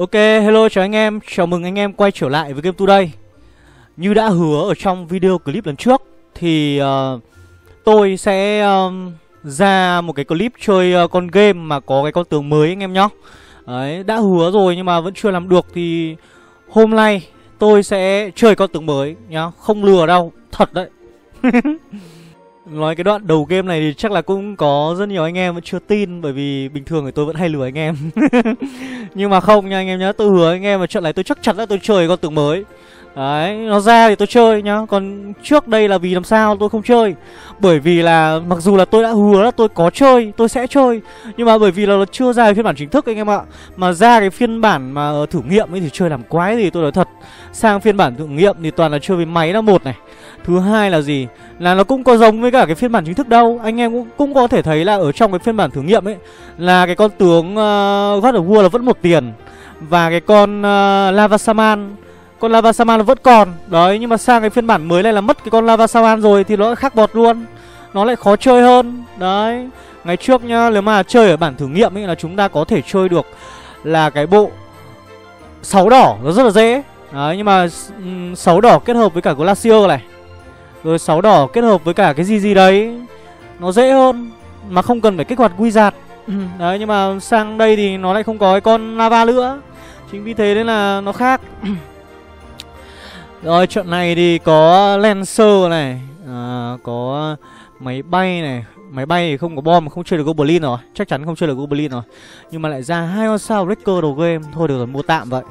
Ok, hello chào anh em, chào mừng anh em quay trở lại với Game Today Như đã hứa ở trong video clip lần trước Thì uh, tôi sẽ uh, ra một cái clip chơi uh, con game mà có cái con tướng mới anh em nhé Đấy, đã hứa rồi nhưng mà vẫn chưa làm được thì hôm nay tôi sẽ chơi con tướng mới nhá. Không lừa đâu, thật đấy. Nói cái đoạn đầu game này thì chắc là cũng có rất nhiều anh em vẫn chưa tin Bởi vì bình thường thì tôi vẫn hay lừa anh em. Nhưng mà không nha anh em nhá Tôi hứa anh em mà trận này tôi chắc chắn là tôi chơi con tướng mới. Đấy, nó ra thì tôi chơi nhá Còn trước đây là vì làm sao tôi không chơi. Bởi vì là mặc dù là tôi đã hứa là tôi có chơi, tôi sẽ chơi Nhưng mà bởi vì là nó chưa ra cái phiên bản chính thức anh em ạ. Mà ra cái phiên bản mà ờ, thử nghiệm ấy thì chơi làm quái gì tôi nói thật. Sang phiên bản thử nghiệm thì toàn là chơi với máy là một này Thứ hai là gì? Là nó cũng có giống với cả cái phiên bản chính thức đâu. Anh em cũng, cũng có thể thấy là ở trong cái phiên bản thử nghiệm ấy Là cái con tướng uh, God of War là vẫn một tiền. Và cái con uh, Lava Saman Con Lava Saman nó vẫn còn. Đấy nhưng mà sang cái phiên bản mới này là mất cái con Lava Saman rồi Thì nó khác bọt luôn. Nó lại khó chơi hơn. Đấy. Ngày trước nhá nếu mà chơi ở bản thử nghiệm ấy là chúng ta có thể chơi được Là cái bộ sáu đỏ nó rất là dễ. Đấy nhưng mà sáu đỏ kết hợp với cả Glacier này rồi sáu đỏ kết hợp với cả cái gì gì đấy. Nó dễ hơn Mà không cần phải kích hoạt wizard ừ. Đấy nhưng mà sang đây thì nó lại không có cái con lava nữa. Chính vì thế nên là nó khác. Rồi trận này thì có Lancer này. À, Có máy bay này. Máy bay thì không có bom không chơi được Goblin rồi. Chắc chắn không chơi được Goblin rồi. Nhưng mà lại ra hai con sao Wrecker đầu game. Thôi được rồi mua tạm vậy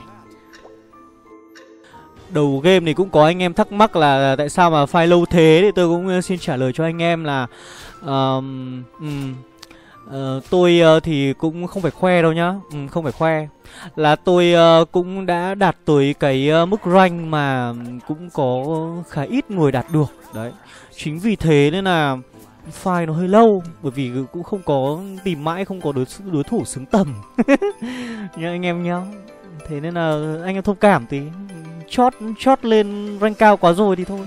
đầu game thì cũng có anh em thắc mắc là tại sao mà file lâu thế? Thì tôi cũng ờ, xin trả lời cho anh em là um, um, uh, tôi uh, thì cũng không phải khoe đâu nhá. Um, không phải khoe. Là tôi uh, cũng đã đạt tới cái uh, mức rank mà cũng có khá ít người đạt được. Đấy. Chính vì thế nên là file nó hơi lâu bởi vì cũng không có tìm mãi không có đối đối thủ xứng tầm. Nhá anh em nhá. Thế nên là anh em thông cảm tí chót chót lên rank cao quá rồi thì thôi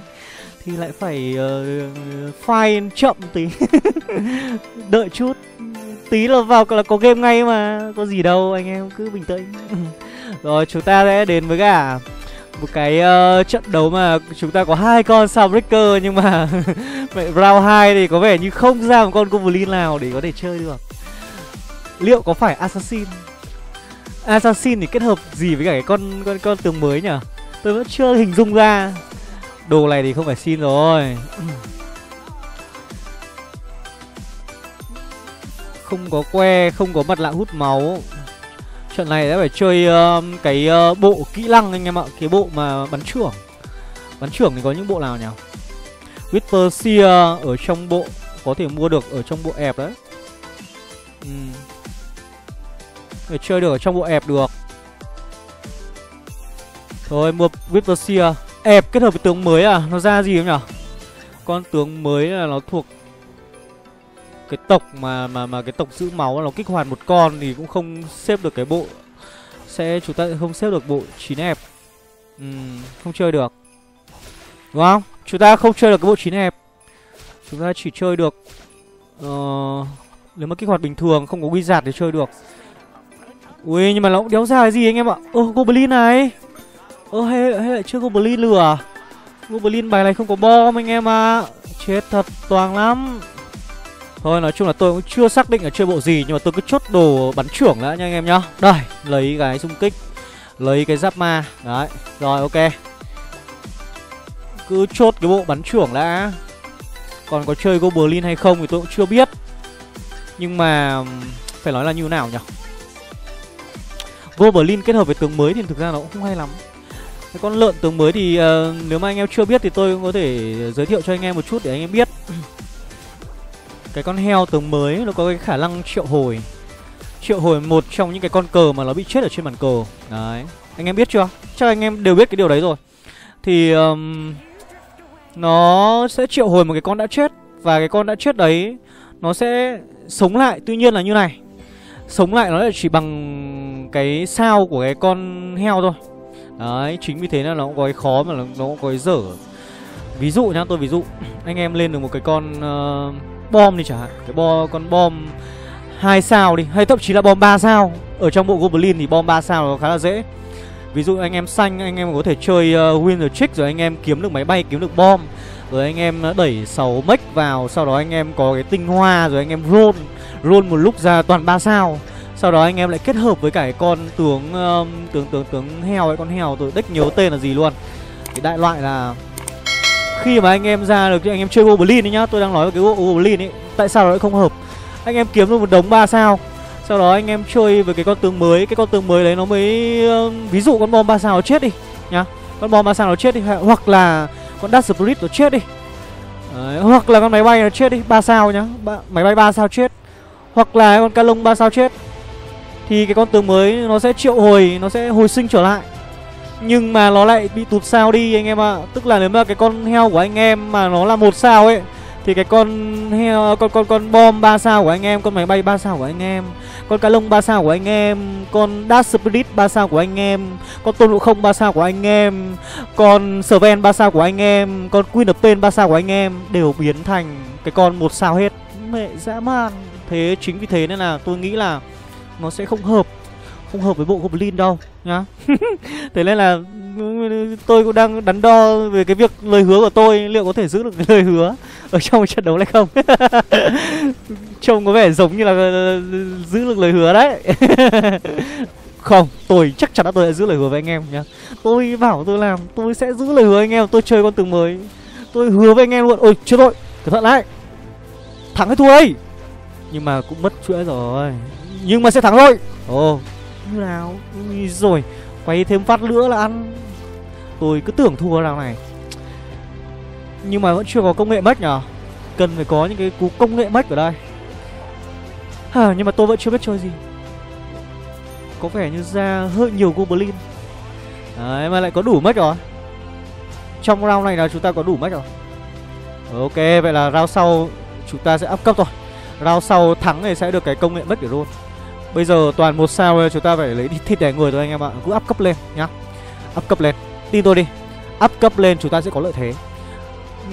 thì lại phải uh, file chậm tí đợi chút tí là vào là có game ngay mà có gì đâu anh em cứ bình tĩnh rồi chúng ta sẽ đến với cả một cái uh, trận đấu mà chúng ta có hai con Soundbreaker nhưng mà vậy round 2 thì có vẻ như không ra một con Goblin nào để có thể chơi được. Liệu có phải Assassin? Assassin thì kết hợp gì với cả cái con con con tướng mới nhỉ? Tôi vẫn chưa hình dung ra. Đồ này thì không phải xin rồi. Không có que, không có mặt lạ hút máu. Trận này đã phải chơi uh, cái uh, bộ kỹ năng anh em ạ Cái bộ mà bắn trưởng. Bắn trưởng thì có những bộ nào nhỉ? Whisper Seer ở trong bộ Có thể mua được ở trong bộ ẹp đấy. Ừ. Để chơi được ở trong bộ ẹp được rồi mua Whisper Ép kết hợp với tướng mới à? Nó ra gì không nhở? Con tướng mới là nó thuộc Cái tộc mà mà mà cái tộc giữ máu Nó kích hoạt một con thì cũng không xếp được cái bộ. Sẽ chúng ta không xếp được bộ 9 ép ừ, Không chơi được. Đúng không? Chúng ta không chơi được cái bộ 9 ép Chúng ta chỉ chơi được uh, Nếu mà kích hoạt bình thường Không có wizard để chơi được. Ui nhưng mà nó cũng đéo ra cái gì anh em ạ? Ơ Goblin này! Ơ hay, hay lại chưa Goblin lừa à? Goblin bài này không có bom anh em à Chết thật toàn lắm. Thôi nói chung là tôi cũng chưa xác định là chơi bộ gì Nhưng mà tôi cứ chốt đồ bắn trưởng đã nha anh em nhá. Đây lấy cái xung kích. Lấy cái giáp ma. Đấy rồi ok. Cứ chốt cái bộ bắn trưởng đã. Còn có chơi Goblin hay không thì tôi cũng chưa biết. Nhưng mà Phải nói là như nào nhỉ? Goblin kết hợp với tướng mới thì thực ra nó cũng không hay lắm cái con lợn tướng mới thì uh, nếu mà anh em chưa biết thì tôi cũng có thể giới thiệu cho anh em một chút để anh em biết. Cái con heo tướng mới nó có cái khả năng triệu hồi. Triệu hồi một trong những cái con cờ mà nó bị chết ở trên bàn cờ. Đấy. Anh em biết chưa? Chắc anh em đều biết cái điều đấy rồi. Thì um, nó sẽ triệu hồi một cái con đã chết và cái con đã chết đấy nó sẽ sống lại. Tuy nhiên là như này sống lại nó là chỉ bằng cái sao của cái con heo thôi. Đấy, chính vì thế là nó cũng có cái khó mà nó, nó cũng có cái dở. Ví dụ nhá, tôi ví dụ Anh em lên được một cái con uh, bom đi chẳng hạn. Cái bo, con bom hai sao đi hay thậm chí là bom 3 sao. Ở trong bộ goblin thì bom 3 sao nó khá là dễ. Ví dụ anh em xanh anh em có thể chơi uh, win the trick rồi anh em kiếm được máy bay kiếm được bom. Rồi anh em ờ, đẩy 6 mech vào sau đó anh em có cái tinh hoa rồi anh em roll roll một lúc ra toàn 3 sao sau đó anh em lại kết hợp với cả cái con tướng um, tướng tướng tướng heo ấy con heo tôi đếch nhớ tên là gì luôn. Cái đại loại là khi mà anh em ra được anh em chơi goblin ấy nhá tôi đang nói về cái goblin ấy tại sao nó lại không hợp? Anh em kiếm được một đống 3 sao sau đó anh em chơi với cái con tướng mới cái con tướng mới đấy nó mới uh, ví dụ con bom ba sao nó chết đi nhá. Con bom ba sao nó chết đi hoặc là con Dark Spirit nó chết đi. Đấy, hoặc là con máy bay nó chết đi ba sao nhá ba, máy bay ba sao chết. Hoặc là con ca lông ba sao chết thì cái con tướng mới nó sẽ triệu hồi, nó sẽ hồi sinh trở lại. Nhưng mà nó lại bị tụt sao đi anh em ạ. À. tức là nếu mà cái con heo của anh em mà nó là một sao ấy, thì cái con heo, con con con bom ba sao của anh em, con máy bay ba sao của anh em, con cá lông ba sao của anh em, con dash Spirit ba sao của anh em, con tôn ngộ không ba sao của anh em, con serven ba sao của anh em, con Queen of Pain ba sao của anh em đều biến thành cái con một sao hết. Mẹ dã man. Thế chính vì thế nên là tôi nghĩ là nó sẽ không hợp không hợp với bộ goblin đâu nhá. Thế nên là tôi cũng đang đắn đo về cái việc lời hứa của tôi liệu có thể giữ được cái lời hứa ở trong trận đấu này không? Trông có vẻ giống như là giữ được lời hứa đấy. Không tôi chắc chắn là tôi sẽ giữ lời hứa với anh em nhá. Tôi bảo tôi làm tôi sẽ giữ lời hứa anh em tôi chơi con tướng mới. Tôi hứa với anh em luôn. Ôi chưa thôi cẩn thận lại. Thắng hay thua ấy nhưng mà cũng mất chuỗi rồi nhưng mà sẽ thắng thôi ồ. Như nào Ui rồi quay thêm phát nữa là ăn. Tôi cứ tưởng thua nào này. Nhưng mà vẫn chưa có công nghệ mất nhở? Cần phải có những cái cú công nghệ mất ở đây. À, nhưng mà tôi vẫn chưa biết chơi gì. Có vẻ như ra hơi nhiều goblin. Đấy mà lại có đủ mất rồi. Trong round này là chúng ta có đủ mất rồi. Ok vậy là round sau chúng ta sẽ up cấp rồi round sau thắng thì sẽ được cái công nghệ mất để luôn bây giờ toàn một sao chúng ta phải lấy đi thịt đẻ người thôi anh em ạ. Cứ up cấp lên nhá. Up cấp lên. Tin tôi đi. Up cấp lên chúng ta sẽ có lợi thế.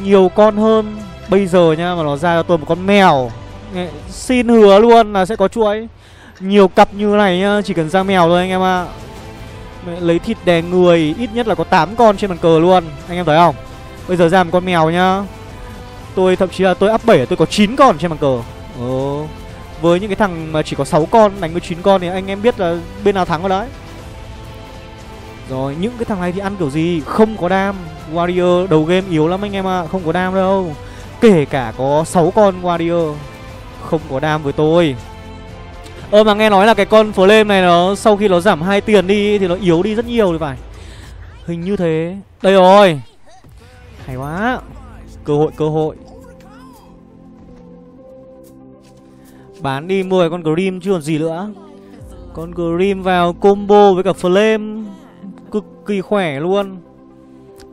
Nhiều con hơn bây giờ nha, mà nó ra cho tôi một con mèo. Xin hứa luôn là sẽ có chuỗi. Nhiều cặp như này nhá, chỉ cần ra mèo thôi anh em ạ. Lấy thịt đè người, ít nhất là có 8 con trên bàn cờ luôn. Anh em thấy không? Bây giờ ra một con mèo nhá. Tôi, thậm chí là tôi up 7 tôi có 9 con trên bàn cờ. Ồ với những cái thằng mà chỉ có 6 con, đánh với 9 con thì anh em biết là bên nào thắng ở đấy. Rồi, những cái thằng này thì ăn kiểu gì? Không có đam. Warrior đầu game yếu lắm anh em ạ à. Không có đam đâu. Kể cả có 6 con Warrior, Không có đam với tôi. Ơ, mà nghe nói là cái con Flame này nó Sau khi nó giảm hai tiền đi Thì nó yếu đi rất nhiều thì phải. Hình như thế. Đây rồi. Hay quá. Cơ hội cơ hội. Bán đi mua cái con Grim chứ còn gì nữa Con Grim vào combo với cả Flame cực kỳ khỏe luôn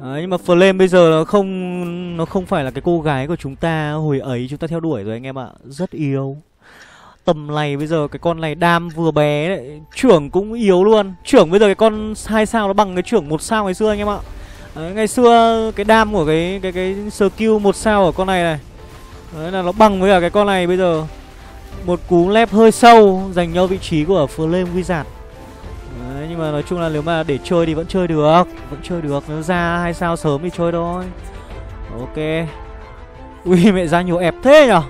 Đấy, nhưng mà Flame bây giờ nó không nó không phải là cái cô gái của chúng ta hồi ấy chúng ta theo đuổi rồi anh em ạ, rất yếu. Tầm này bây giờ cái con này đam vừa bé đấy, trưởng cũng yếu luôn. Trưởng bây giờ cái con hai sao nó bằng cái trưởng một sao ngày xưa anh em ạ. Đấy, ngày xưa cái đam của cái cái cái skill một sao ở con này này. Đấy là nó bằng với cả cái con này bây giờ. Một cú lép hơi sâu dành cho vị trí của Flame Wizard nhưng mà nói chung là nếu mà để chơi thì vẫn chơi được, vẫn chơi được. Nếu ra hai sao sớm thì chơi thôi. Ok. Ui, mẹ ra nhiều ép thế nhở?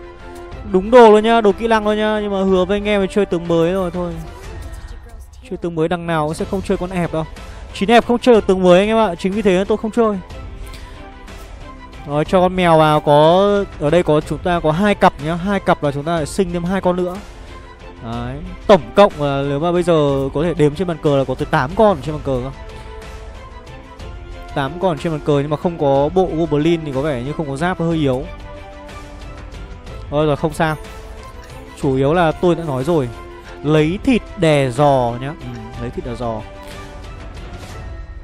Đúng đồ luôn nhá, đồ kỹ năng luôn nhá. Nhưng mà hứa với anh em chơi tướng mới rồi, thôi. Chơi tướng mới đằng nào cũng sẽ không chơi con ép đâu. Chín ép không chơi được tướng mới anh em ạ, chính vì thế tôi không chơi rồi cho con mèo vào có ở đây có chúng ta có hai cặp nhá. Hai cặp là chúng ta lại sinh thêm hai con nữa. Đấy. Tổng cộng là nếu mà bây giờ có thể đếm trên bàn cờ là có tới 8 con trên bàn cờ cơ. 8 con trên bàn cờ nhưng mà không có bộ Goblin thì có vẻ như không có giáp hơi yếu. Thôi rồi không sao. Chủ yếu là tôi đã nói rồi. Lấy thịt đè giò nhá. Ừ, Lấy thịt đè giò.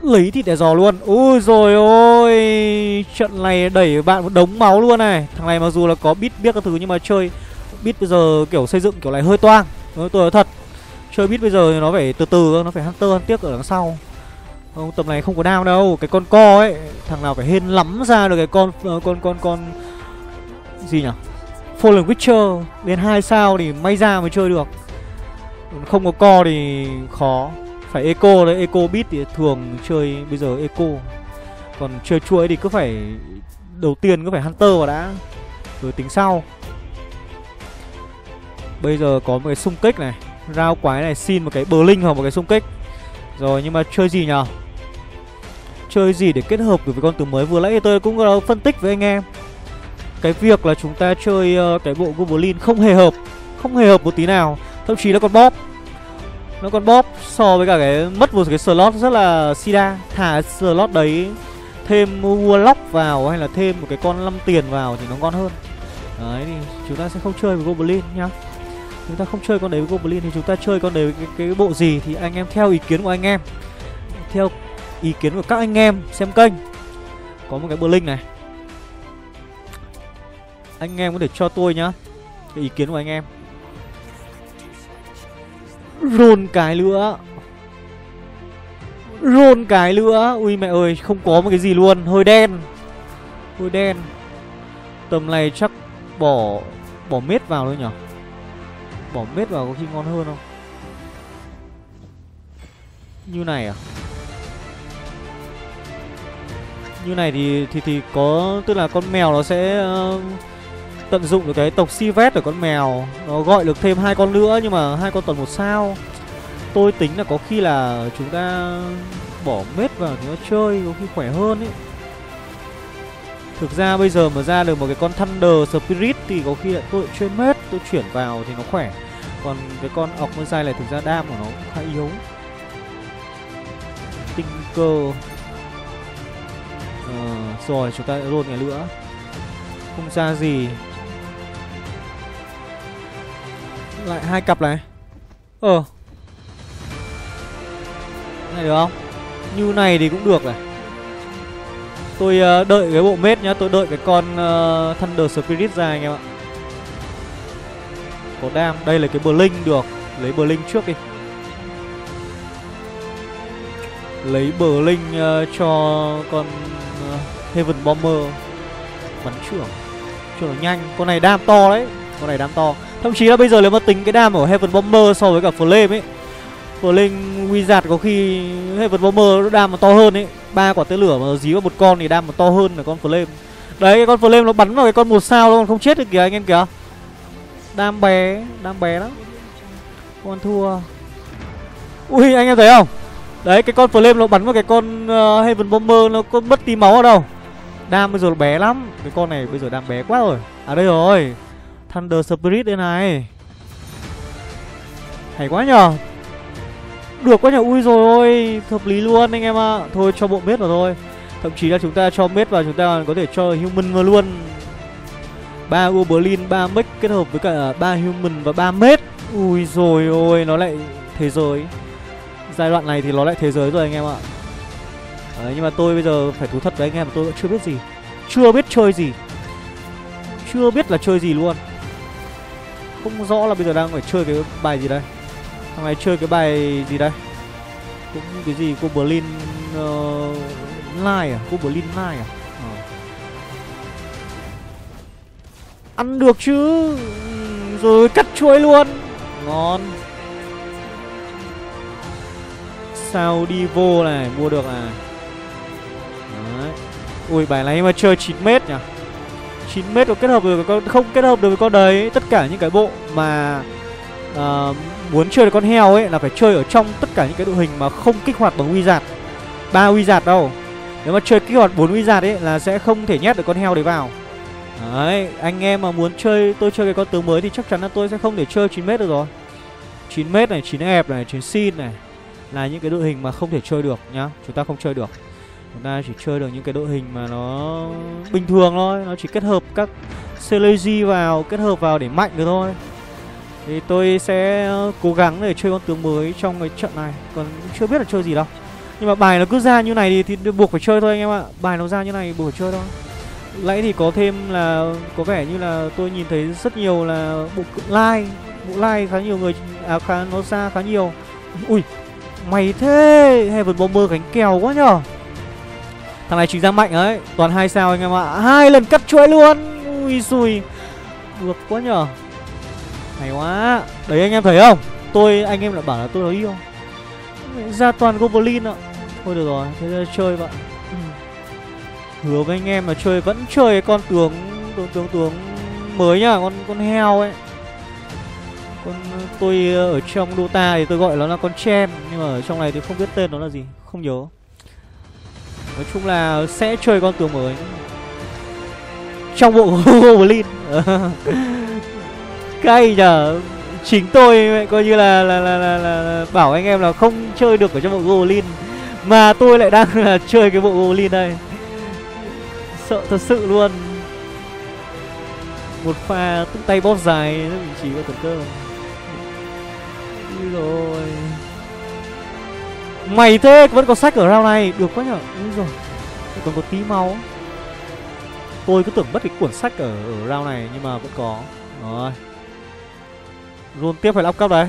Lấy thịt để giò luôn. Ui rồi ôi Trận này đẩy bạn một đống máu luôn này. Thằng này mặc dù là có biết biết các thứ nhưng mà chơi Bit bây giờ kiểu xây dựng kiểu này hơi toang. Tôi nói thật Chơi bit bây giờ nó phải từ từ Nó phải hunter ăn tiếc ở đằng sau. Không, Tầm này không có đam đâu Cái con co ấy Thằng nào phải hên lắm ra được cái con uh, Con con con Gì nhỉ? Fallen Witcher Lên hai sao thì may ra mới chơi được. Không có co thì khó. Phải eco đấy, eco bit thì thường chơi bây giờ eco. Còn chơi chuỗi thì cứ phải Đầu tiên cứ phải Hunter vào đã Rồi tính sau. Bây giờ có một cái xung kích này Rao quái này xin một cái bờ linh hoặc một cái xung kích. Rồi nhưng mà chơi gì nhở Chơi gì để kết hợp được với con tướng mới? Vừa nãy tôi cũng ờ, phân tích với anh em. Cái việc là chúng ta chơi ờ, cái bộ Goblin không hề hợp Không hề hợp một tí nào. Thậm chí nó còn bóp nó còn bóp so với cả cái mất một cái slot rất là sida. Thả slot đấy thêm Warlock vào hay là thêm một cái con 5 tiền vào thì nó ngon hơn. Đấy thì chúng ta sẽ không chơi với Goblin nhá. Chúng ta không chơi con đấy với Goblin thì chúng ta chơi con đấy với cái, cái bộ gì thì anh em theo ý kiến của anh em. Theo ý kiến của các anh em xem kênh. Có một cái bờ link này. Anh em có thể cho tôi nhá Cái ý kiến của anh em. Rôn cái nữa. Rôn cái nữa. Ui mẹ ơi không có một cái gì luôn. Hơi đen. Hơi đen. Tầm này chắc bỏ Bỏ mết vào thôi nhở? Bỏ mết vào có khi ngon hơn không? Như này à? Như này thì thì thì có Tức là con mèo nó sẽ uh, Tận dụng được cái tộc si vét ở con mèo. Nó gọi được thêm hai con nữa Nhưng mà hai con tuần một sao. Tôi tính là có khi là chúng ta bỏ mết vào thì nó chơi có khi khỏe hơn ấy. Thực ra bây giờ mà ra được một cái con Thunder Spirit thì có khi lại tôi chơi mết tôi chuyển vào thì nó khỏe. Còn cái con ọc mơ này thực ra đam của nó cũng khá yếu. Tinh cơ. Ờ, Rồi chúng ta roll ngày nữa Không ra gì. Lại hai cặp này. Ờ. Này được không? Như này thì cũng được này. Tôi uh, đợi cái bộ mết nhá. Tôi đợi cái con uh, Thunder Spirit ra anh em ạ. Có đam. Đây là cái bờ linh được. Lấy bờ linh trước đi. Lấy bờ linh uh, ờ, cho con uh, Heaven Bomber. Bắn trưởng. Cho nó nhanh. Con này đam to đấy. Con này đam to. Thậm chí là bây giờ nếu mà tính cái đam của Heaven Bomber so với cả Flame ấy Flame Wizard có khi Heaven Bomber đam mà to hơn ấy. Ba quả tên lửa mà dí vào một con thì đam mà to hơn là con Flame. Đấy cái con Flame nó bắn vào cái con một sao nó còn không chết được kìa anh em kìa. Đam bé, đam bé lắm. Con thua. Ui anh em thấy không? Đấy cái con Flame nó bắn vào cái con uh, Heaven Bomber nó có mất tí máu ở đâu? Đam bây giờ nó bé lắm. Cái con này bây giờ đam bé quá rồi. À đây rồi. Thunder Spirit đây này. Hay quá nhờ. Được quá nhờ ui rồi ôi hợp lý luôn anh em ạ. À. thôi cho bộ mết vào thôi. Thậm chí là chúng ta cho mết vào chúng ta có thể cho human vào luôn. Ba uberlin ba mech kết hợp với cả ba human và ba mết. Ui rồi ôi nó lại thế giới. Giai đoạn này thì nó lại thế giới rồi anh em ạ. Đấy, nhưng mà tôi bây giờ phải thú thật với anh em tôi vẫn chưa biết gì. Chưa biết chơi gì. Chưa biết là chơi gì luôn không rõ là bây giờ đang phải chơi cái bài gì đây. Thằng này chơi cái bài gì đây? Cũng cái gì? Cô Berlin uh, ờ, Line à? Cô Berlin Line à? Ờ. Ăn được chứ? Rồi cắt chuối luôn. Ngon. Sao đi vô này Mua được à? Đấy. Ui bài này mà chơi 9 mét nhỉ? 9 mét có kết hợp được với con không kết hợp được với con đấy. Tất cả những cái bộ mà uh, muốn chơi được con heo ấy là phải chơi ở trong tất cả những cái đội hình mà không kích hoạt bằng uy giạt ba uy giạt đâu? Nếu mà chơi kích hoạt bốn uy giạt ấy là sẽ không thể nhét được con heo đấy vào. Đấy anh em mà muốn chơi tôi chơi cái con tướng mới thì chắc chắn là tôi sẽ không thể chơi 9 mét được rồi. 9 mét này 9 ép này 9 xin này là những cái đội hình mà không thể chơi được nhá. Chúng ta không chơi được chúng ta chỉ chơi được những cái đội hình mà nó bình thường thôi nó chỉ kết hợp các Celeji vào kết hợp vào để mạnh được thôi. Thì tôi sẽ cố gắng để chơi con tướng mới trong cái trận này. Còn chưa biết là chơi gì đâu. Nhưng mà bài nó cứ ra như này thì, thì buộc phải chơi thôi anh em ạ. Bài nó ra như này buộc phải chơi thôi. Nãy thì có thêm là Có vẻ như là tôi nhìn thấy rất nhiều là bộ like Bộ like khá nhiều người À khá, nó ra khá nhiều. Ui Mày thế! Heaven Bomber cánh kèo quá nhở? Thằng này chính ra mạnh ấy. Toàn hai sao anh em ạ. Hai lần cắt chuỗi luôn. Ui xùi Được quá nhờ. Hay quá. Đấy anh em thấy không? Tôi anh em lại bảo là tôi nói yêu. Ra toàn Goblin ạ. Thôi được rồi Thế ra chơi vậy. Ừ. Hứa với anh em là chơi vẫn chơi con tướng Tướng tướng tướng mới nhá Con con heo ấy. Con tôi ở trong Dota thì tôi gọi nó là con Chem nhưng mà ở trong này thì không biết tên nó là gì, không nhớ. Nói chung là sẽ chơi con tướng mới. Trong bộ Goblin Cay nhở Chính tôi coi như là là, là, là, là, là bảo anh em là không chơi được ở trong bộ Goblin Mà tôi lại đang là chơi cái bộ Goblin đây. Sợ thật sự luôn. Một pha tung tay bóp dài nó vị trí của tấn cơ rồi. Mày thế vẫn có sách ở round này. Được quá nhở. Úi rồi. Còn có tí máu. Tôi cứ tưởng mất cái cuốn sách ở, ở round này Nhưng mà vẫn có. Rồi. Run tiếp phải lắp cấp đấy.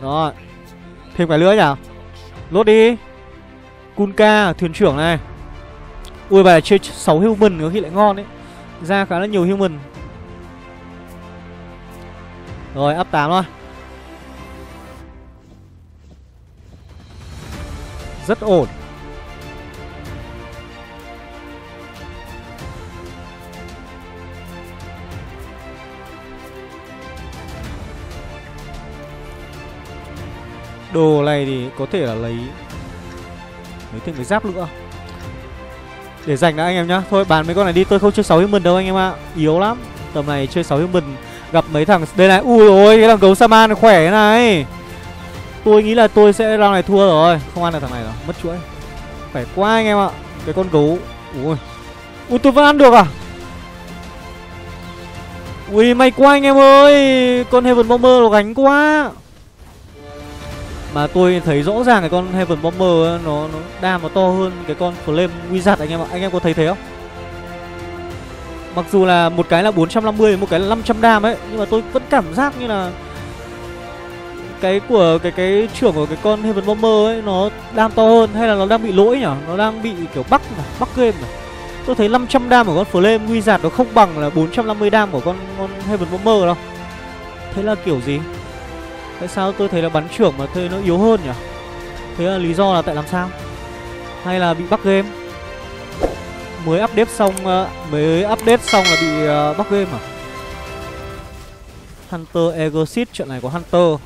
Rồi. Thêm cái lưỡi nhở Lốt đi. Kunka thuyền trưởng này. Ui bài chơi 6 human có khi lại ngon đấy. Ra khá là nhiều human. Rồi, up 8 thôi. Rất ổn. Đồ này thì có thể là lấy Lấy thêm cái giáp nữa. Để dành đã anh em nhá. Thôi bán mấy con này đi, tôi không chơi 6 human đâu anh em ạ. À. Yếu lắm. Tầm này chơi 6 human. Gặp mấy thằng Đây này Ui ôi cái thằng gấu Saman khỏe thế này. Tôi nghĩ là tôi sẽ round này thua rồi, Không ăn được thằng này rồi, Mất chuỗi. Khỏe quá anh em ạ, Cái con gấu. Ui. Ui tôi vẫn ăn được à? Ui, may quá anh em ơi, Con Heaven Bomber nó gánh quá. Mà tôi thấy rõ ràng cái con Heaven Bomber nó nó đam nó to hơn cái con Flame Wizard anh em ạ. Anh em có thấy thế không? Mặc dù là một cái là 450 một cái là 500 đam ấy, nhưng mà tôi vẫn cảm giác như là cái của cái cái trưởng của cái con Heaven Bomber ấy nó đam to hơn hay là nó đang bị lỗi nhỉ? Nó đang bị kiểu bắc bắc game này. Tôi thấy 500 đam của con Flame Wizard nó không bằng là 450 đam của con con Heaven Bomber đâu. Thế là kiểu gì? Tại sao tôi thấy là bắn trưởng mà thấy nó yếu hơn nhỉ Thế là lý do là tại làm sao Hay là bị bắc game Mới update xong ờ, Mới update xong là bị ờ, bóc game à Hunter Exit chuyện này có Hunter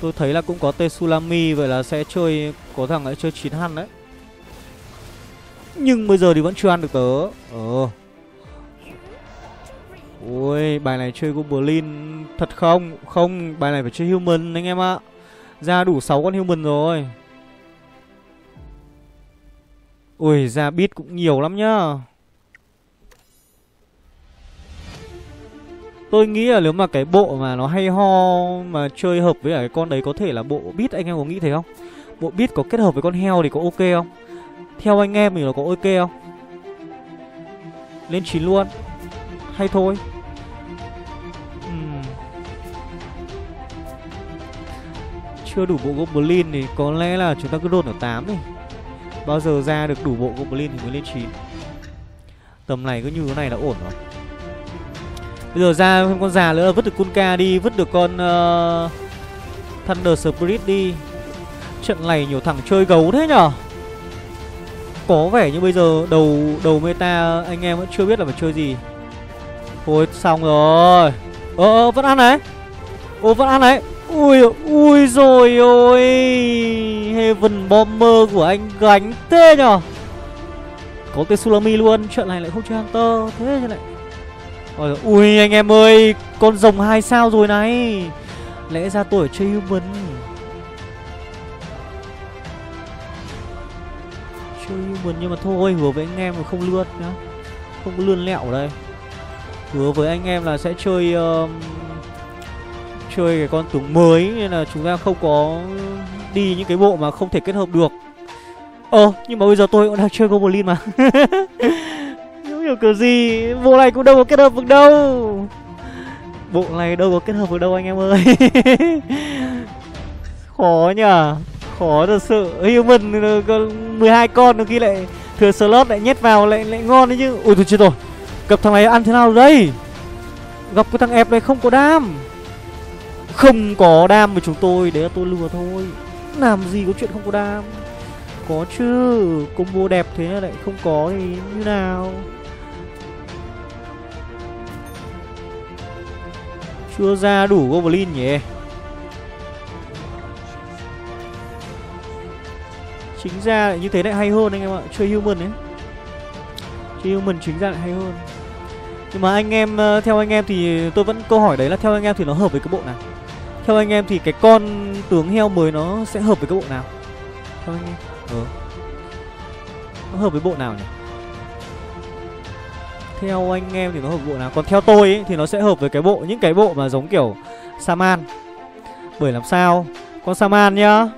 Tôi thấy là cũng có Tsunami Vậy là sẽ chơi Có thằng lại chơi 9 hăn đấy Nhưng bây giờ thì vẫn chưa ăn được tớ Ờ Ui, bài này chơi Goblin thật không? Không, bài này phải chơi Human anh em ạ. Ra đủ 6 con Human rồi. Ui, ra bit cũng nhiều lắm nhá. Tôi nghĩ là nếu mà cái bộ mà nó hay ho mà chơi hợp với cái con đấy có thể là bộ bit anh em có nghĩ thế không? Bộ bit có kết hợp với con heo thì có ok không? Theo anh em thì nó có ok không? Lên 9 luôn Hay thôi chưa đủ bộ Goblin thì có lẽ là chúng ta cứ đồn ở 8 đi Bao giờ ra được đủ bộ Goblin thì mới lên 9 Tầm này cứ như thế này là ổn rồi. Bây giờ ra thêm con già nữa vứt được Kunka đi Vứt được con uh, Thunder Spirit đi. Trận này nhiều thằng chơi gấu thế nhở? Có vẻ như bây giờ đầu đầu meta anh em vẫn chưa biết là phải chơi gì. Thôi xong rồi. Ờ, ờ vẫn ăn đấy Ô vẫn ăn đấy Ui ui rồi ôi. Heaven Bomber của anh gánh thế nhở? Có cái Sulami luôn Chuyện này lại không chơi Hunter Thế chứ lại Ôi, ui anh em ơi Con rồng hai sao rồi này. Lẽ ra tôi ở chơi human. Chơi human nhưng mà thôi Hứa với anh em mà không lượt nhá. Không có lươn lẹo ở đây. Hứa với anh em là sẽ chơi uh, chơi cái con tướng mới nên là chúng ta không có đi những cái bộ mà không thể kết hợp được. Ờ nhưng mà bây giờ tôi cũng đang chơi goblin mà. Không hiểu kiểu gì, bộ này cũng đâu có kết hợp được đâu. Bộ này đâu có kết hợp được đâu anh em ơi. Khó nhở khó thật sự. Human ờ, có 12 con đôi khi lại thừa slot lại nhét vào lại lại ngon đấy chứ. Ui, tôi chết rồi. Gặp thằng này ăn thế nào đây? Gặp cái thằng ép này không có đam không có đam với chúng tôi, đấy là tôi lừa thôi. Làm gì có chuyện không có đam? Có chứ, combo đẹp thế lại không có thì như nào? Chưa ra đủ goblin nhỉ? Chính ra lại như thế lại hay hơn anh em ạ, chơi human ấy. Chơi human chính ra lại hay hơn. Nhưng mà anh em ờ, theo anh em thì tôi vẫn, câu hỏi đấy là theo anh em thì nó hợp với cái bộ nào? Theo anh em thì cái con tướng heo mới nó sẽ hợp với cái bộ nào? Theo anh em. Ừ. nó hợp với bộ nào nhỉ? Theo anh em thì nó hợp với bộ nào? Còn theo tôi ấy, thì nó sẽ hợp với cái bộ những cái bộ mà giống kiểu saman. Bởi làm sao? Con saman nhá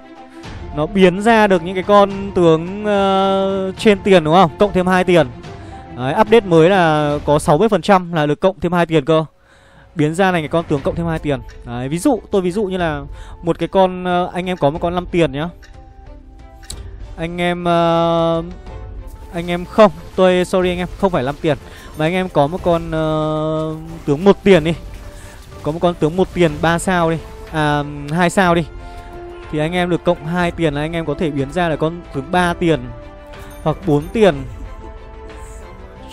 nó biến ra được những cái con tướng uh, trên tiền đúng không? Cộng thêm hai tiền. Đấy, update mới là có 60% là được cộng thêm hai tiền cơ biến ra này cái con tướng cộng thêm hai tiền. Đấy, ví dụ tôi ví dụ như là một cái con ờ, anh em có một con 5 tiền nhá. Anh em uh, anh em không tôi sorry anh em không phải 5 tiền. Mà anh em có một con uh, tướng một tiền đi. Có một con tướng một tiền 3 sao đi. À hai sao đi. Thì anh em được cộng 2 tiền là anh em có thể biến ra là con tướng 3 tiền hoặc 4 tiền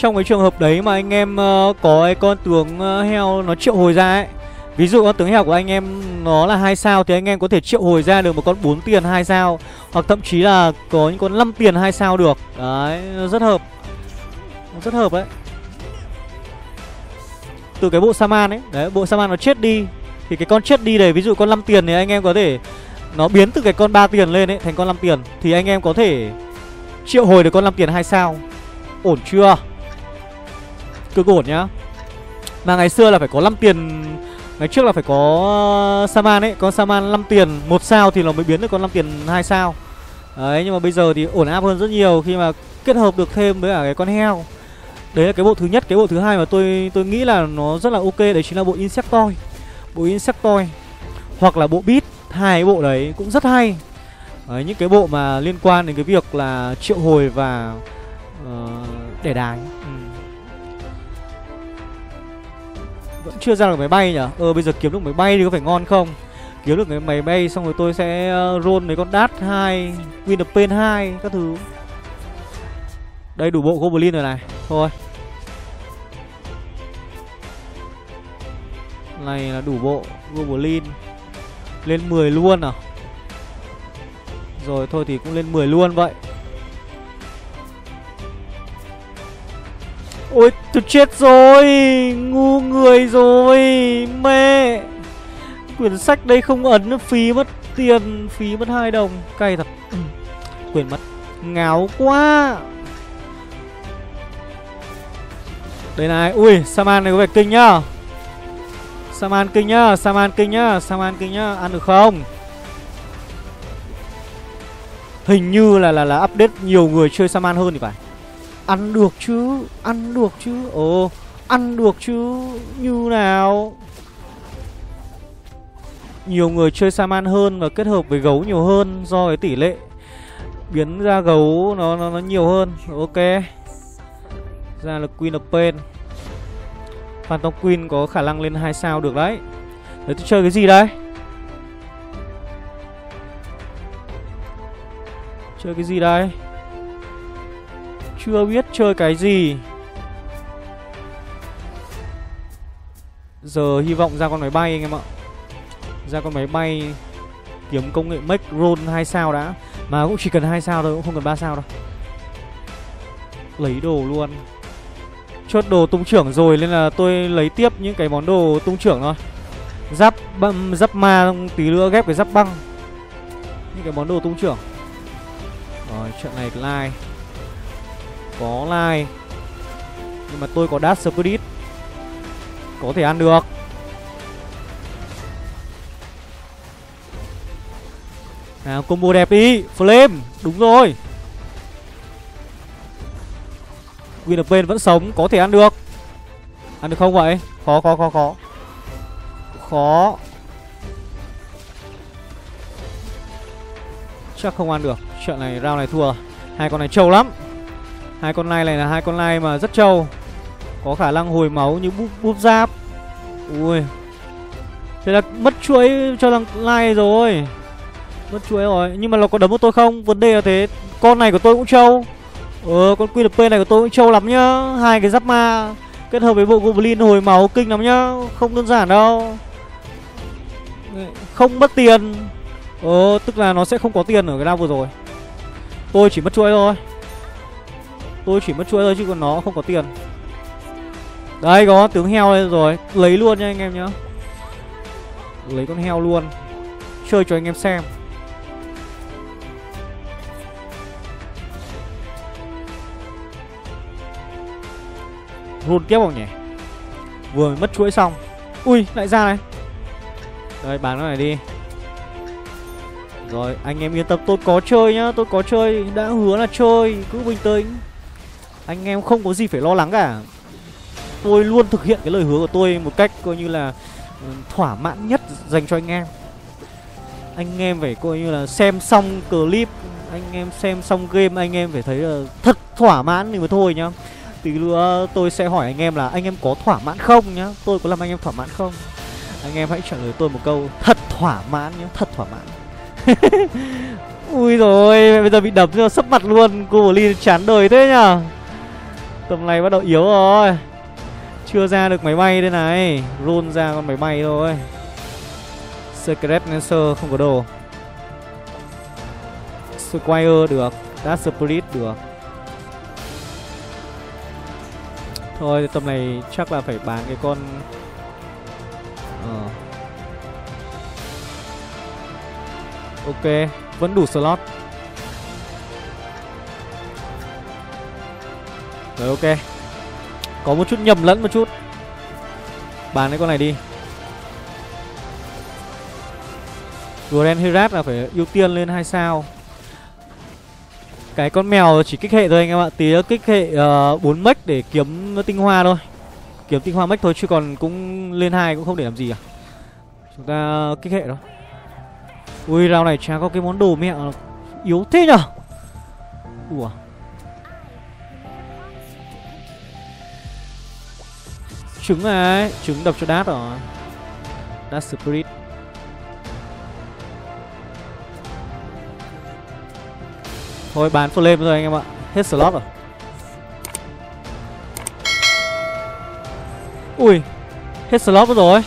trong cái trường hợp đấy mà anh em uh, có cái con tướng uh, heo nó triệu hồi ra ấy Ví dụ con tướng heo của anh em nó là hai sao thì anh em có thể triệu hồi ra được một con 4 tiền hai sao hoặc thậm chí là có những con 5 tiền hai sao được. Đấy, rất hợp. Rất hợp đấy. Từ cái bộ Saman ấy, đấy, bộ Saman nó chết đi thì cái con chết đi này ví dụ con 5 tiền thì anh em có thể nó biến từ cái con 3 tiền lên ấy thành con 5 tiền thì anh em có thể triệu hồi được con 5 tiền hai sao. Ổn chưa? Cực ổn nhá. Mà ngày xưa là phải có 5 tiền Ngày trước là phải có ờ, Saman ấy Có Saman 5 tiền một sao thì nó mới biến được con 5 tiền hai sao. Đấy nhưng mà bây giờ thì ổn áp hơn rất nhiều Khi mà kết hợp được thêm với cả cái con heo. Đấy là cái bộ thứ nhất Cái bộ thứ hai mà tôi tôi nghĩ là nó rất là ok Đấy chính là bộ Insectoid. Bộ Insectoid Hoặc là bộ Beat Hai cái bộ đấy cũng rất hay. Đấy, những cái bộ mà liên quan đến cái việc là triệu hồi và uh, để đài. Vẫn chưa ra được máy bay nhỉ Ờ bây giờ kiếm được máy bay thì có phải ngon không? Kiếm được cái máy bay xong rồi tôi sẽ ờ, roll mấy con đát hai Win of Pain hai, Các thứ. Đây, đủ bộ Goblin rồi này. Thôi. Này là đủ bộ Goblin. Lên 10 luôn à? Rồi, thôi thì cũng lên 10 luôn vậy. Ôi, tôi chết rồi. Ngu người rồi. Mẹ. Quyển sách đây không ấn, phí mất tiền, Phí mất hai đồng. Cay thật. Quyển mất Ngáo quá. Đây này, Ui, Saman này có vẻ kinh nhá. Saman kinh nhá, Saman kinh nhá, Saman kinh nhá. Ăn được không? Hình như là là là update nhiều người chơi Saman hơn thì phải. Ăn được chứ Ăn được chứ. Ồ Ăn được chứ Như nào? Nhiều người chơi Saman hơn Và kết hợp với gấu nhiều hơn Do cái tỷ lệ Biến ra gấu nó nó, nó nhiều hơn. Ok. Ra là Queen of Pain. Phantom Queen có khả năng lên 2 sao được đấy. Đấy tôi chơi cái gì đây? Chơi cái gì đây? Chưa biết chơi cái gì. Giờ hy vọng ra con máy bay anh em ạ. Ra con máy bay Kiếm công nghệ make roll 2 sao đã. Mà cũng chỉ cần 2 sao thôi Cũng không cần 3 sao đâu. Lấy đồ luôn. Chốt đồ tung trưởng rồi Nên là tôi lấy tiếp những cái món đồ tung trưởng thôi. Giáp băm, giáp ma Tí nữa ghép cái giáp băng. Những cái món đồ tung trưởng. Rồi trận này like có like. Nhưng mà tôi có Dash Spirit. Có thể ăn được. Nào combo đẹp đi. Flame, Đúng rồi. Win Pain vẫn sống, Có thể ăn được. Ăn được không vậy? Khó khó khó khó. Khó. Chắc không ăn được. Trận này round này thua. Hai con này trâu lắm. Hai con lai này là hai con lai mà rất trâu. Có khả năng hồi máu như búp, búp giáp. Ui. Thế là mất chuỗi cho thằng lai rồi. Mất chuỗi rồi. Nhưng mà nó có đấm của tôi không? Vấn đề là thế Con này của tôi cũng trâu. Ờ con QLP này của tôi cũng trâu lắm nhá. Hai cái giáp ma Kết hợp với bộ Goblin hồi máu kinh lắm nhá. Không đơn giản đâu. Không mất tiền. Ờ tức là nó sẽ không có tiền ở cái đao vừa rồi. Tôi chỉ mất chuỗi thôi. Tôi chỉ mất chuỗi thôi chứ còn nó không có tiền. Đây, có tướng heo đây rồi. Lấy luôn nha anh em nhá. Lấy con heo luôn. Chơi cho anh em xem. Run tiếp không nhỉ? Vừa mới mất chuỗi xong. Ui, lại ra này. Đây, bán nó này đi. Rồi, anh em yên tâm. Tôi có chơi nhá. Tôi có chơi. Đã hứa là chơi. Cứ bình tĩnh. Anh em không có gì phải lo lắng cả. Tôi luôn thực hiện cái lời hứa của tôi Một cách coi như là ừ, Thỏa mãn nhất dành cho anh em. Anh em phải coi như là xem xong clip, Anh em xem xong game, Anh em phải thấy là thật thỏa mãn thì mới thôi nhá. Tí nữa tôi sẽ hỏi anh em là anh em có thỏa mãn không nhá? Tôi có làm anh em thỏa mãn không? Anh em hãy trả lời tôi một câu, thật thỏa mãn nhá, Thật thỏa mãn. Ui rồi bây giờ bị đập cho sấp mặt luôn, Cô Goblin chán đời thế nhở Tầm này bắt đầu yếu rồi. Chưa ra được máy bay đây này. Roll ra con máy bay thôi. Secret Lancer không có đồ. Squire được. Dark Spirit được. Thôi, tầm này chắc là phải bán cái con Ờ. Ok, Vẫn đủ slot. Rồi ok. Có một chút nhầm lẫn một chút. Bán cái con này đi. Grand Herat là phải ưu tiên lên hai sao. Cái con mèo chỉ kích hệ thôi anh em ạ. Tí kích hệ ờ, uh, 4 mech để kiếm tinh hoa thôi. Kiếm tinh hoa mech thôi chứ còn cũng lên hai cũng không để làm gì cả Chúng ta kích hệ đó. Ui rau này chả có cái món đồ mẹ Yếu thế nhở? Ủa? Trứng này Trứng đập cho đát rồi. Đát spirit Thôi, bán flame rồi anh em ạ. Hết slot rồi. Ui, Hết slot rồi.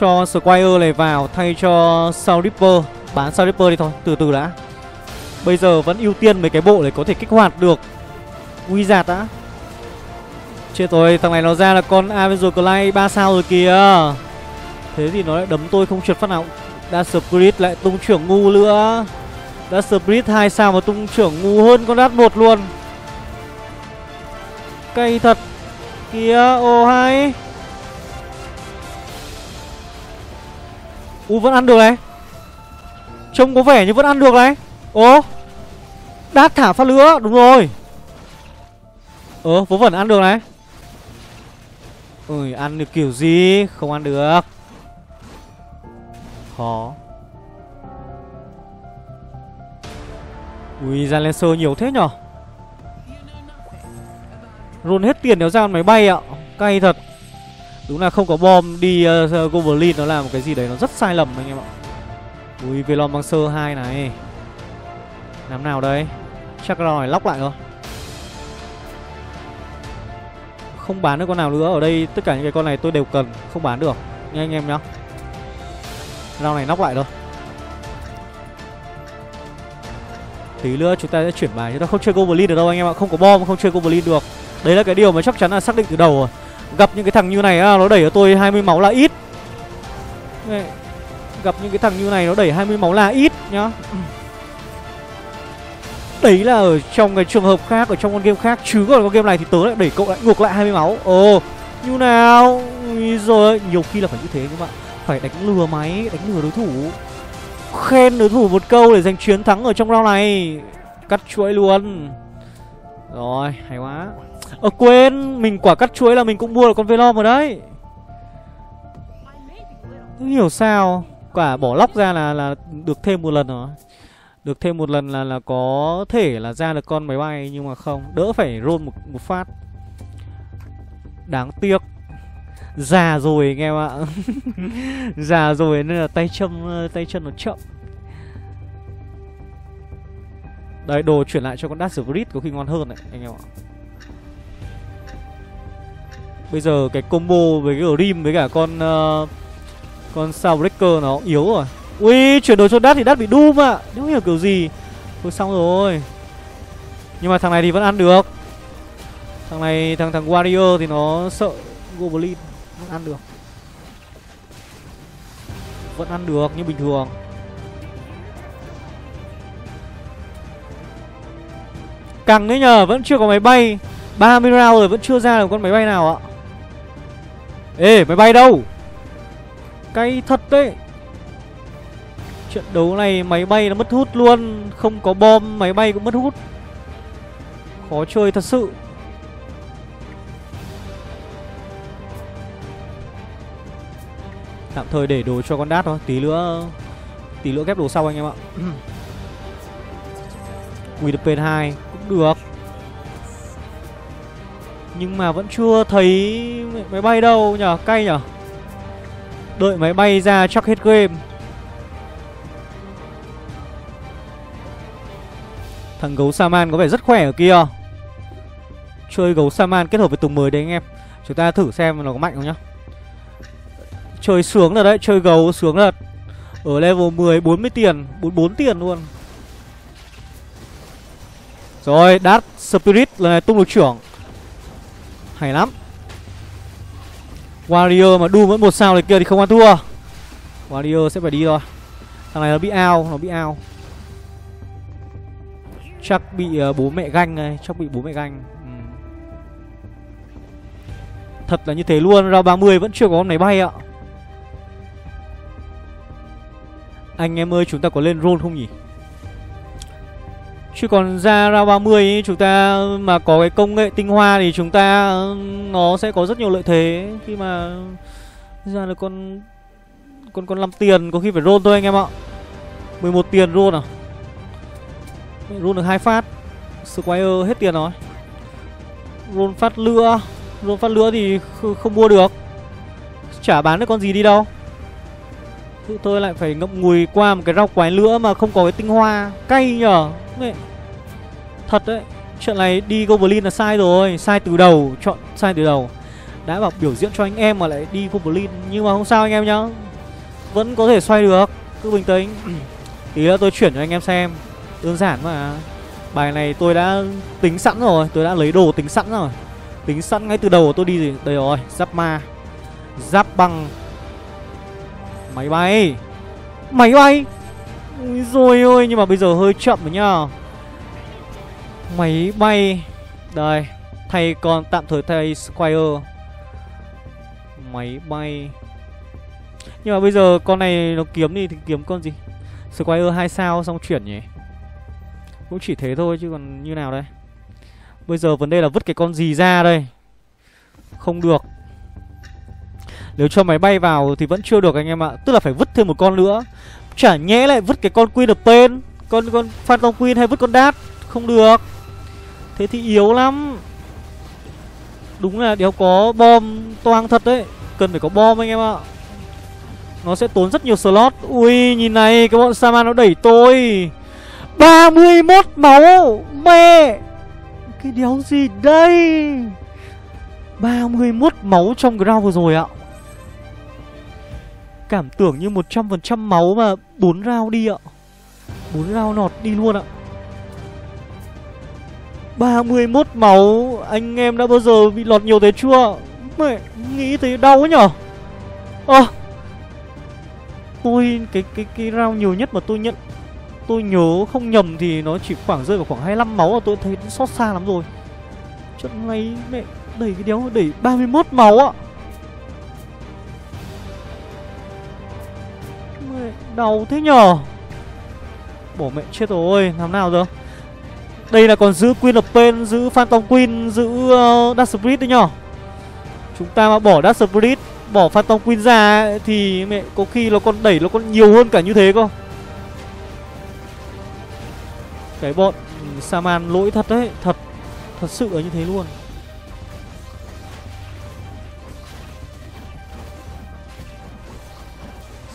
Cho Squire này vào Thay cho Sound Ripper Bán Sound Ripper đi thôi, Từ từ đã. Bây giờ vẫn ưu tiên mấy cái bộ để có thể kích hoạt được Wizard đã. Chết rồi, Thằng này nó ra là con Avenger Clay 3 sao rồi kìa. Thế thì nó lại đấm tôi không trượt phát nào. Dash Spirit lại tung trưởng ngu nữa. Đã Spirit hai sao mà tung trưởng ngu hơn con đát một luôn. Cây thật Kìa, ô hai. U vẫn ăn được này. Trông có vẻ như vẫn ăn được này. Ồ, Đát thả phát lửa, đúng rồi. Ờ vớ vẩn ăn được này. Ui ăn được kiểu gì? Không ăn được. Khó. Ui ra Lancer nhiều thế nhở? Rôn hết tiền nếu ra máy bay ạ. Cay thật. Đúng là không có bom đi uh, Goblin nó là một cái gì đấy nó rất sai lầm anh em ạ. Ui Velon băng sơ 2 này. Làm nào đây? Chắc là này lóc lại rồi Không bán được con nào nữa. Ở đây tất cả những cái con này tôi đều cần Không bán được. Nha anh em nhá. Rau này nóc lại thôi. Tí nữa chúng ta sẽ chuyển bài Chúng ta không chơi Goblin được đâu anh em ạ. Không có bom không chơi Goblin được. Đấy là cái điều mà chắc chắn là xác định từ đầu rồi. Gặp những cái thằng như này á, nó đẩy cho tôi 20 máu là ít. Gặp những cái thằng như này nó đẩy 20 máu là ít nhá. Đấy là ở trong cái trường hợp khác Ở trong con game khác Chứ còn con game này thì tớ lại đẩy cậu lại ngược lại 20 máu. Ồ Như nào? Rồi nhiều khi là phải như thế các bạn Phải đánh lừa máy Đánh lừa đối thủ. Khen đối thủ một câu để giành chiến thắng ở trong round này. Cắt chuỗi luôn. Rồi, hay quá. Ờ quên, mình quả cắt chuỗi là mình cũng mua được con Velom rồi đấy. Không hiểu sao. Quả bỏ lóc ra là là được thêm một lần rồi. Được thêm một lần là là có thể là ra được con máy bay Nhưng mà không. Đỡ phải roll một, một phát. Đáng tiếc. Già rồi anh em ạ? Già rồi nên là tay châm ờ, tay chân nó chậm. Đấy đồ chuyển lại cho con Dash Spirit có khi ngon hơn đấy anh em ạ. Bây giờ cái combo với cái Grim với cả con uh, Con breaker nó yếu rồi. Ui, chuyển đổi cho đất thì đất bị Doom ạ à. Không hiểu kiểu gì? Thôi xong rồi. Nhưng mà thằng này thì vẫn ăn được. Thằng này, thằng thằng Warrior thì nó sợ Goblin. Vẫn ăn được. Vẫn ăn được như bình thường. Căng đấy nhờ, Vẫn chưa có máy bay. 30 round rồi vẫn chưa ra được con máy bay nào ạ. Ê, máy bay đâu? Cay thật đấy. Trận đấu này máy bay nó mất hút luôn, Không có bom, máy bay cũng mất hút. Khó chơi thật sự. Tạm thời để đồ cho con đát thôi, Tí nữa Tí nữa ghép đồ sau anh em ạ. Widpen 2 cũng được. Nhưng mà vẫn chưa thấy máy bay đâu nhở, Cay nhở. Đợi máy bay ra chắc hết game. Thằng gấu Saman có vẻ rất khỏe ở kia. Chơi gấu Saman kết hợp với tùng mới đấy anh em. Chúng ta thử xem nó có mạnh không nhá. Chơi sướng rồi đấy, Chơi gấu sướng rồi Ở level 10 40 tiền 44 tiền luôn. Rồi, Dark Spirit, lần này tung được trưởng. Hay lắm. Warrior mà đu vẫn một sao này kia thì không ăn thua. Warrior sẽ phải đi thôi. Thằng này nó bị ao, Nó bị ao. Chắc bị uh, bố mẹ ganh này Chắc bị bố mẹ ganh ừ. Thật là như thế luôn Round 30 vẫn chưa có hôm này bay ạ Anh em ơi chúng ta có lên roll không nhỉ Chứ còn ra ra 30 ấy, chúng ta mà có cái công nghệ tinh hoa thì chúng ta nó sẽ có rất nhiều lợi thế khi mà ra được con con con 5 tiền có khi phải roll thôi anh em ạ. 11 tiền roll à. Run được hai phát. Squire hết tiền rồi. Run phát lửa, Run phát lửa thì không mua được. Chả bán được con gì đi đâu. Tự tôi lại phải ngậm ngùi qua một cái rau quái lửa mà không có cái tinh hoa. Cay nhở. Thật đấy. Chuyện này đi Goblin là sai rồi. Sai từ đầu. Chọn sai từ đầu. Đã bảo biểu diễn cho anh em mà lại đi Goblin. Nhưng mà không sao anh em nhá. Vẫn có thể xoay được. Cứ bình tĩnh. Tí nữa tôi chuyển cho anh em xem. Đơn giản mà. Bài này tôi đã tính sẵn rồi, Tôi đã lấy đồ tính sẵn rồi. Tính sẵn ngay từ đầu của tôi đi gì? Đây rồi, Giáp ma, Giáp băng. Máy bay. Máy bay? Ui rồi ôi, Nhưng mà bây giờ hơi chậm rồi nhá. Máy bay. Đây, Thay con tạm thời thay Squire. Máy bay. Nhưng mà bây giờ con này nó kiếm đi thì kiếm con gì? Squire 2 sao xong chuyển nhỉ? Cũng chỉ thế thôi chứ còn như nào đây? Bây giờ vấn đề là vứt cái con gì ra đây? Không được. Nếu cho máy bay vào thì vẫn chưa được anh em ạ. Tức là phải vứt thêm một con nữa. Chả nhẽ lại vứt cái con Queen of Pain? Con con Phantom Queen hay vứt con Dart? Không được. Thế thì yếu lắm. Đúng là đéo có bom toang thật đấy. Cần phải có bom anh em ạ. Nó sẽ tốn rất nhiều slot. Ui, nhìn này, cái bọn Saman nó đẩy tôi. 31 máu. Mẹ! Cái đéo gì đây? 31 máu trong cái round vừa rồi ạ. Cảm tưởng như 100% máu mà 4 round đi ạ. 4 round nọt đi luôn ạ. 31 máu. Anh em đã bao giờ bị lọt nhiều thế chưa? Mẹ Nghĩ thấy đau nhở? Ơ! À, Tôi cái cái cái round nhiều nhất mà tôi nhận Tôi nhớ không nhầm thì nó chỉ khoảng rơi vào khoảng 25 máu và tôi thấy xót xa lắm rồi. Trận này mẹ đẩy cái đéo đẩy 31 máu ạ. Mẹ Đau thế nhờ. Bỏ mẹ chết rồi Làm nào giờ, Đây là còn giữ Queen of Pain Giữ Phantom Queen Giữ uh, Dark Spirit đấy nhở Chúng ta mà bỏ Dark Spirit Bỏ Phantom Queen ra Thì mẹ có khi nó còn đẩy Nó còn nhiều hơn cả như thế cơ. Cái bọn ừ, Saman lỗi thật đấy, Thật Thật sự là như thế luôn.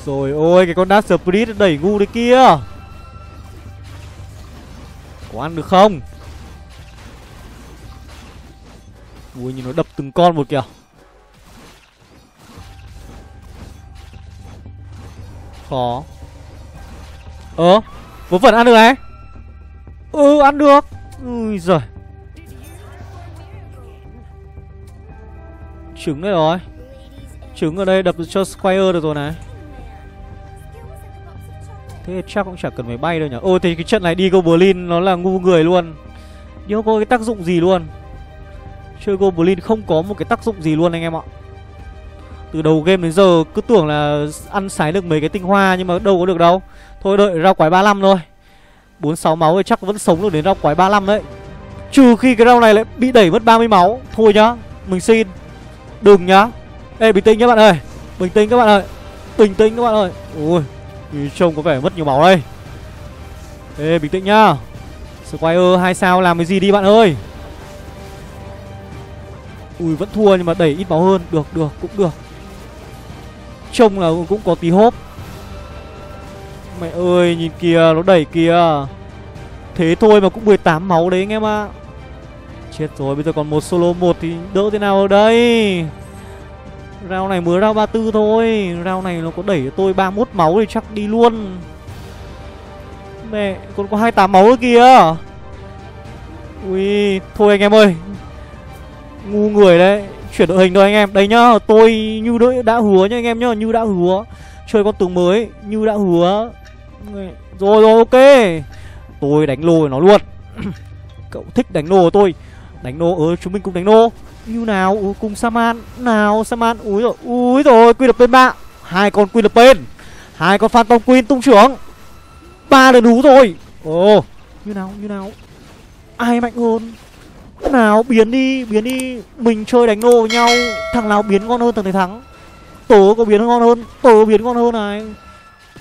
Rồi, ôi, cái con Dark Spirit đẩy ngu đấy kia. Có ăn được không? Ui, nhìn nó đập từng con một kìa. Khó. Ờ Vớ vẩn ăn được này. Ừ ăn được. Ui giời. Trứng đây rồi. Trứng ở đây đập cho Squire được rồi này. Thế chắc cũng chẳng cần phải bay đâu nhỉ Ôi, thì cái trận này đi Goblin nó là ngu người luôn. Nhớ có cái tác dụng gì luôn? Chơi Goblin không có một cái tác dụng gì luôn anh em ạ. Từ đầu game đến giờ cứ tưởng là ăn sái được mấy cái tinh hoa Nhưng mà đâu có được đâu. Thôi đợi rau quái 35 thôi. 46 máu thì chắc vẫn sống được đến rau quái 35 đấy. Trừ khi cái rau này lại bị đẩy mất 30 máu. Thôi nhá, Mình xin. Đừng nhá. Ê, bình tĩnh các bạn ơi. Bình tĩnh các bạn ơi. Bình tĩnh các bạn ơi. Ui Trông có vẻ mất nhiều máu đây. Ê, bình tĩnh nhá. Squire 2 sao làm cái gì đi bạn ơi. Ui, vẫn thua nhưng mà đẩy ít máu hơn. Được được, cũng được. Trông là cũng có tí hốp. Mẹ ơi nhìn kìa nó đẩy kìa. Thế thôi mà cũng 18 máu đấy anh em ạ. Chết rồi bây giờ còn một solo một thì đỡ thế nào ở đây? Rao này mới rao 34 thôi. Rao này nó có đẩy cho tôi 31 máu thì chắc đi luôn. Mẹ còn có 28 máu nữa kìa. Ui Thôi anh em ơi. Ngu người đấy. Chuyển đội hình thôi anh em. Đây nhá Tôi như đã, hứa nha anh em nhá Như đã hứa. Chơi con tướng mới Như đã hứa. Rồi rồi ok. Tôi đánh lô nó luôn. Cậu thích đánh lô tôi. Đánh lô ơ chúng mình cùng đánh lô. Như nào? Ừ, cùng Saman. Nào Saman. Úi rồi Úi rồi Quy lập bên ba Hai con quy lập bên. Hai con Phantom Queen tung trưởng. Ba là đủ rồi. Ồ Như nào như nào? Ai mạnh hơn? Nào biến đi biến đi. Mình chơi đánh lô với nhau. Thằng nào biến ngon hơn thằng này thắng. Tớ có biến ngon hơn. Tớ biến ngon hơn này.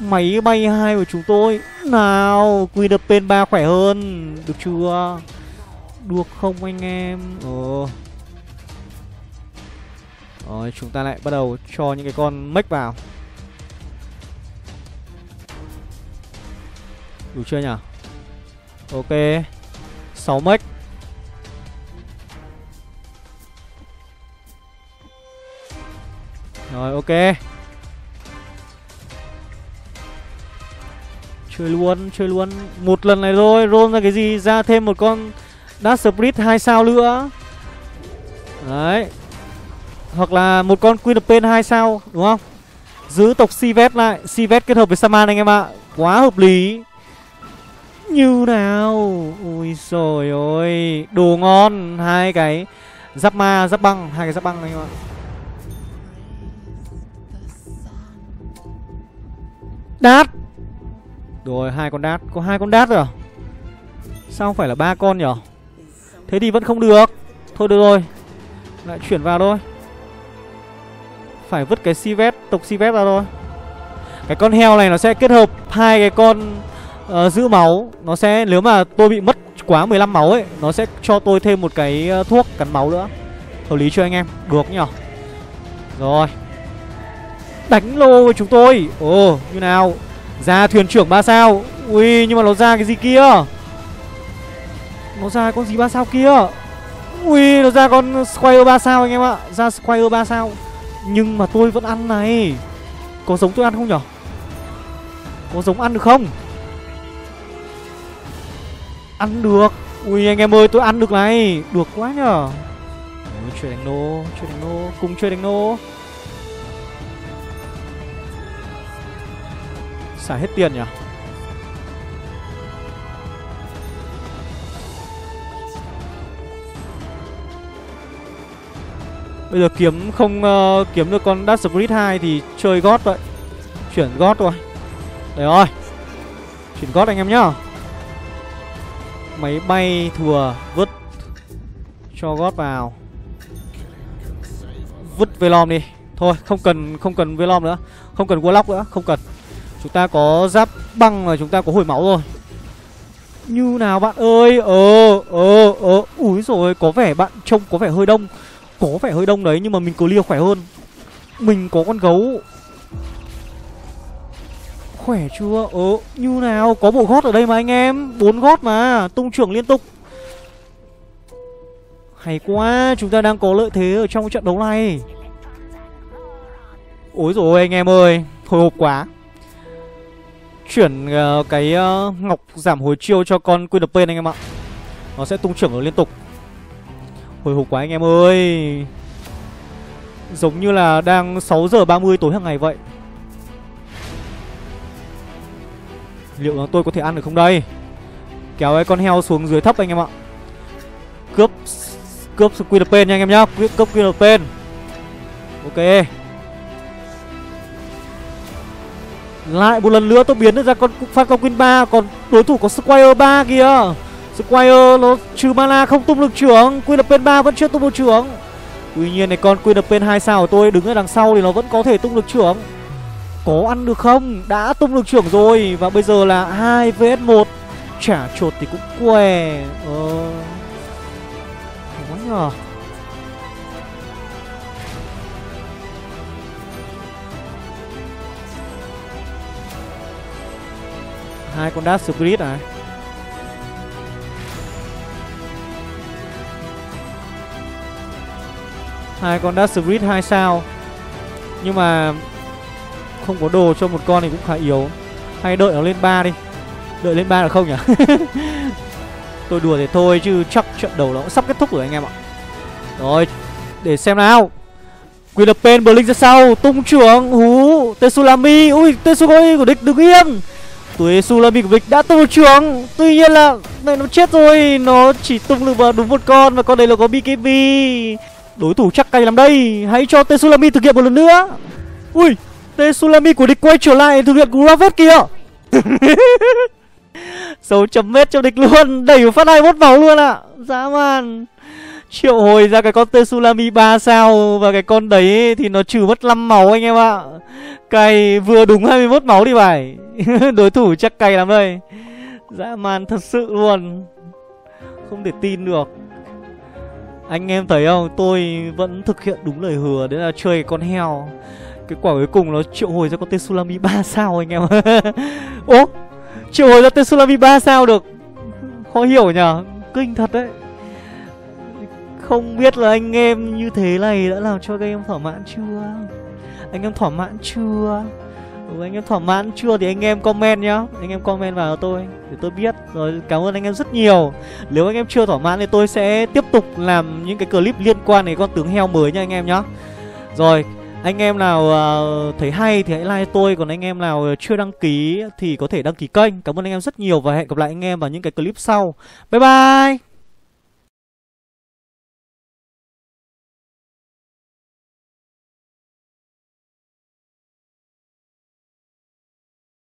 Máy bay hai của chúng tôi. Nào, Quy đập bên ba khỏe hơn. Được chưa? Được không anh em? Ờ. Rồi, chúng ta lại bắt đầu cho những cái con mech vào. Đủ chưa nhỉ? Ok. 6 mech. Rồi, ok. Chơi luôn, chơi luôn. Một lần này thôi, roll ra cái gì? Ra thêm một con Dash Split 2 sao nữa. Đấy. Hoặc là một con Queen of Pain 2 sao Đúng không? Giữ tộc Sivet lại. Sivet kết hợp với Saman anh em ạ. Quá hợp lý. Như nào? Ui rồi ôi Đồ ngon. Hai cái Giáp ma, giáp băng. Hai cái giáp băng anh em ạ. Đát. Rồi hai con đát. Có hai con đát rồi à? Sao không phải là ba con nhở? Thế thì vẫn không được. Thôi được rồi. Lại chuyển vào thôi. Phải vứt cái Sivet Tộc Sivet ra thôi. Cái con heo này nó sẽ kết hợp hai cái con uh, giữ máu. Nó sẽ Nếu mà tôi bị mất quá 15 máu ấy Nó sẽ cho tôi thêm một cái uh, thuốc cắn máu nữa. Hợp lý cho anh em? Được nhở? Rồi. Đánh lô với chúng tôi. Ồ như nào? Ra thuyền trưởng ba sao. Ui nhưng mà nó ra cái gì kia? Nó ra con gì ba sao kia? Ui nó ra con Squire ba sao anh em ạ. Ra Squire ba sao. Nhưng mà tôi vẫn ăn này. Có giống tôi ăn không nhở? Có giống ăn được không? Ăn được. Ui anh em ơi tôi ăn được này. Được quá nhở. Ui, Chơi đánh nô Chơi đánh nô Cùng chơi đánh nô. Xả hết tiền nhỉ? Bây giờ kiếm không uh, kiếm được con Dark Spirit 2 thì chơi gót vậy. Chuyển gót rồi. Đấy rồi. Chuyển gót anh em nhá. Máy bay thừa vứt Cho gót vào. Vứt Velom đi. Thôi không cần không cần Velom nữa. Không cần Warlock nữa Không cần. Chúng ta có giáp băng và chúng ta có hồi máu rồi. Như nào bạn ơi? Ờ ờ ờ. Úi rồi có vẻ bạn trông có vẻ hơi đông. Có vẻ hơi đông đấy, nhưng mà mình clear khỏe hơn. Mình có con gấu. Khỏe chưa? Ờ như nào? Có bộ gót ở đây mà anh em. Bốn gót mà, Tung trưởng liên tục. Hay quá, Chúng ta đang có lợi thế ở trong trận đấu này. Ôi rồi anh em ơi. Hồi hộp quá. Chuyển uh, cái uh, ngọc giảm hồi chiêu cho con QNP anh em ạ. Nó sẽ tung trưởng ở liên tục. Hồi hộp quá anh em ơi. Giống như là đang 6 giờ 30 tối hàng ngày vậy. Liệu tôi có thể ăn được không đây? Kéo cái con heo xuống dưới thấp anh em ạ. Cướp Cướp QNP nha anh em nhá. Cướp QNP Ok. Lại một lần nữa tôi biến ra con phát con Queen 3 Còn đối thủ có Squire 3 kìa. Squire nó trừ mana không tung được trưởng, Queen of Pain 3 vẫn chưa tung được trưởng. Tuy nhiên này con Queen of Pain 2 sao của tôi đứng ở đằng sau thì nó vẫn có thể tung được trưởng. Có ăn được không? Đã tung được trưởng rồi, Và bây giờ là 2 vs 1 Chả chột thì cũng què. Ờ... Quá nhờ. Hai con Dark Spirit này hai con Dark Spirit hai sao? Nhưng mà không có đồ cho một con thì cũng khá yếu. Hay đợi nó lên ba đi. Đợi lên ba là không nhỉ? Tôi đùa thì thôi chứ chắc trận đầu nó cũng sắp kết thúc rồi anh em ạ. Rồi, để xem nào. Queen lập pen Blink ra sau. Tung trưởng hú Tetsulami. Ui tetsugoi của địch đứng yên. Tuổi là bị mình đã tung một Tuy nhiên là này nó chết rồi, Nó chỉ tung được vào đúng một con Và con này là có BKB Đối thủ chắc cay lắm đây. Hãy cho Tetsulami thực hiện một lần nữa. Ui Tetsulami của địch quay trở lại thực hiện Gravet kìa. Sâu chấm mét cho địch luôn. Đẩy phát hai bốt vào luôn ạ. À. Dã man. Triệu hồi ra cái con tsunami 3 sao Và cái con đấy thì nó trừ mất 5 máu anh em ạ. Cày vừa đúng 21 máu đi phải Đối thủ chắc cày lắm đây. Dã man thật sự luôn. Không thể tin được. Anh em thấy không? Tôi vẫn thực hiện đúng lời hứa, Đấy là chơi con heo. Cái quả cuối cùng nó triệu hồi ra con tsunami 3 sao anh em Ố Triệu hồi ra tsunami 3 sao được? Khó hiểu nhở? Kinh thật đấy. Không biết là anh em như thế này đã làm cho các em thỏa mãn chưa Anh em thỏa mãn chưa ừ, anh em thỏa mãn chưa thì anh em comment nhá anh em comment vào tôi để tôi biết rồi cảm ơn anh em rất nhiều nếu anh em chưa thỏa mãn thì tôi sẽ tiếp tục làm những cái clip liên quan đến con tướng heo mới nha anh em nhá rồi anh em nào uh, thấy hay thì hãy like tôi Còn anh em nào chưa đăng ký thì có thể đăng ký kênh Cảm ơn anh em rất nhiều và hẹn gặp lại anh em vào những cái clip sau Bye bye